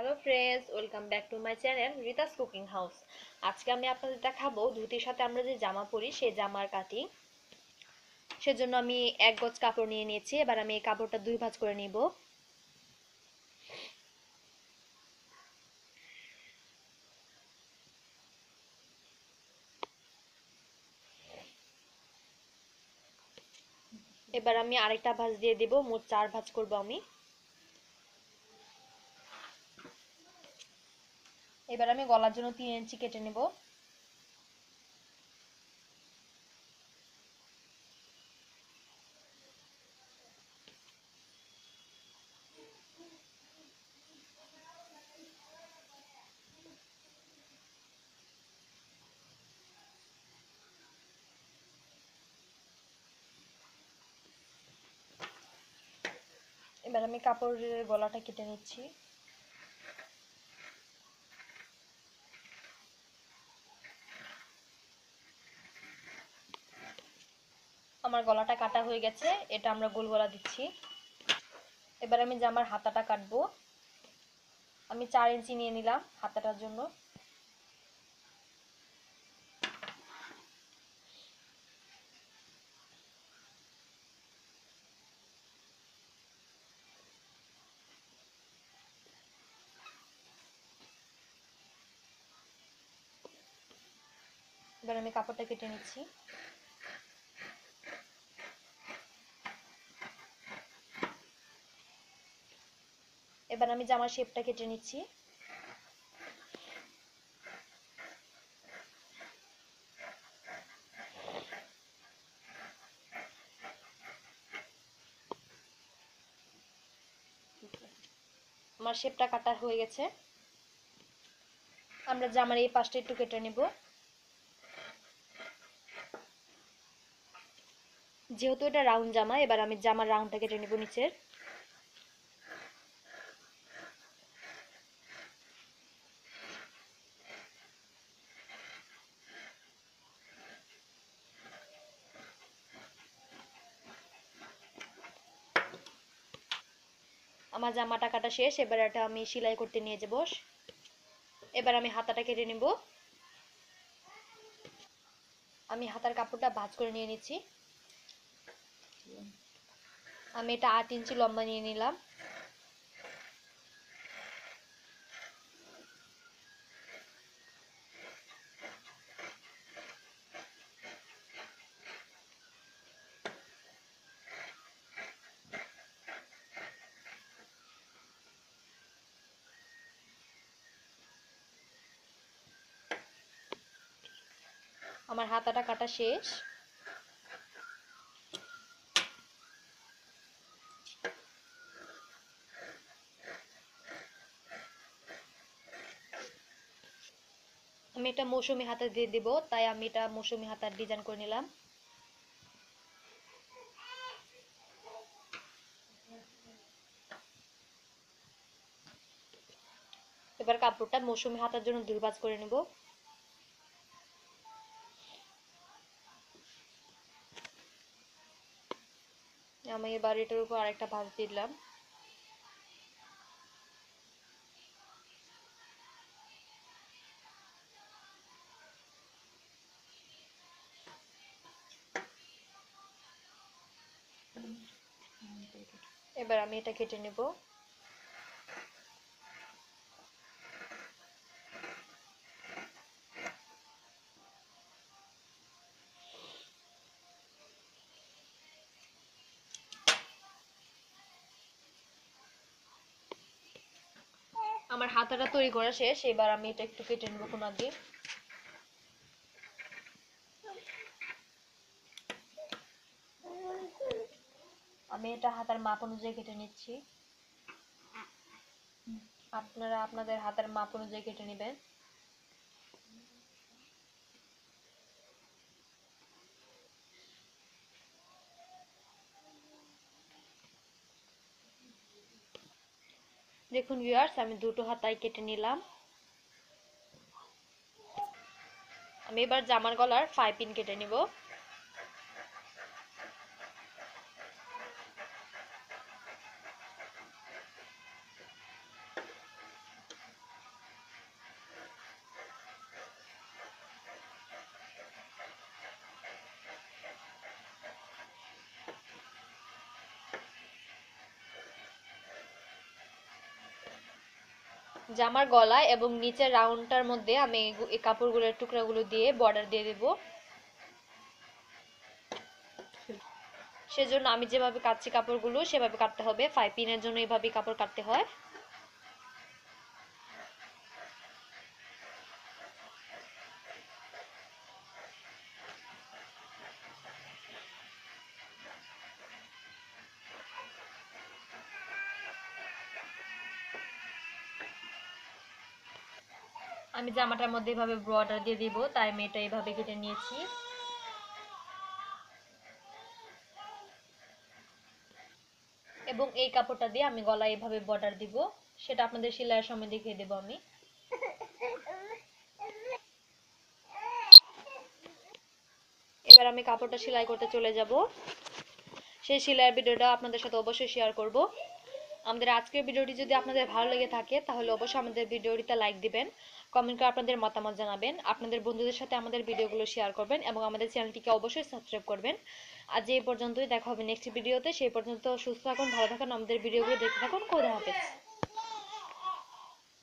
Hello friends welcome back to my channel Rita's cooking house আজকে আমি আপনাদের দেখাবো ধুতির সাথে আমরা যে জামা পরি, সেই জামার কাটিং। সেজন্য আমি এক গজ কাপড় নিয়ে নিয়েছি। এবার আমি এই কাপড়টা দুই ভাঁজ করে নিব। এবার আমি আরেকটা ভাঁজ দিয়ে দেব। মোট চার ভাঁজ করব আমি। এবার আমি গলার জন্য তিন ইঞ্চি কেটে নেব। এবার আমি কাপড়ের গলাটা কেটে নিচ্ছি। আমার গলাটা কাটা হয়ে গেছে, এটা আমরা গোল গলা দিচ্ছি। এবার আমি জামার হাতাটা কাটবো, আমি চার ইঞ্চি নিয়ে নিলাম হাতাটার জন্য। এবার আমি কাপড়টা কেটে নিচ্ছি। এবার আমি জামার শেপটা কেটে নিচ্ছি। আমার শেপটা কাটা হয়ে গেছে। আমরা জামার এই পাশটা একটু কেটে নেব। যেহেতু এটা রাউন্ড জামা, এবার আমি জামার রাউন্ডটা কেটে নেব নিচের। আমার জামাটা কাটা শেষ, এবার এটা আমি সেলাই করতে নিয়ে যাব। এবার আমি হাতাটা কেটে নেব। আমি হাতার কাপড়টা ভাজ করে নিয়ে নিচ্ছি। আমি এটা আট ইঞ্চি লম্বা নিয়ে নিলাম। আমার হাতাটা কাটা শেষ। আমি এটা মৌসুমি হাতা দিয়ে দিব, তাই আমি এটা মৌসুমি হাতার ডিজাইন করে নিলাম। এবার কাপড়টা মৌসুমি হাতার জন্য দুই ভাঁজ করে নেব। আমি এবার এটার উপর আরেকটা ভাঁজ দিলাম। এবার আমি এটা কেটে নেব। আমার হাতাটা তৈরি করা শেষ, এবার আমি এটা একটু কেটে নেব কোনা দিয়ে। আমি এটা হাতার মাপ অনুযায়ী কেটে নিচ্ছি। আপনারা আপনাদের হাতের মাপ অনুযায়ী কেটে নেবেন। দেখুন ভিউয়ার্স আমি দুটো হাতাই কেটে নিলাম। আমি এবার জামার গলার ফাইভ পিন কেটে নিব। জামার গলায় এবং নিচের রাউন্ডটার মধ্যে আমি এই কাপড়গুলোর টুকরাগুলো দিয়ে বর্ডার দিয়ে দেব। সেজন্য আমি যেভাবে কাটছি কাপড়গুলো, সেভাবে কাটতে হবে। পাইপিনের জন্য এইভাবে কাপড় কাটতে হয়। আমি জামাটার মধ্যে এভাবে বর্ডার দিয়ে দিব, তাই আমি এটা এইভাবে কেটে নিয়েছি। এবং এই কাপড়টা দিয়ে আমি গলায় এভাবে বর্ডার দিব, সেটা আপনাদের সেলাইয়ের সময় দেখিয়ে দেবো আমি। এবার আমি কাপড়টা সেলাই করতে চলে যাব। সেই সেলাইয়ের ভিডিওটা আপনাদের সাথে অবশ্যই শেয়ার করব। আমাদের আজকের ভিডিওটি যদি আপনাদের ভালো লেগে থাকে, তাহলে অবশ্যই আমাদের ভিডিওটিতে লাইক দিবেন। কমেন্ট করে আপনাদের মতামত জানাবেন। আপনাদের বন্ধুদের সাথে আমাদের ভিডিওগুলো শেয়ার করবেন এবং আমাদের চ্যানেলটিকে অবশ্যই সাবস্ক্রাইব করবেন। আজ এই পর্যন্তই, দেখা হবে নেক্সট ভিডিওতে সেই পর্যন্ত সুস্থ থাকুন, ভালো থাকুন, আমাদের ভিডিওগুলো দেখতে থাকুন। খোদা হাফেজ।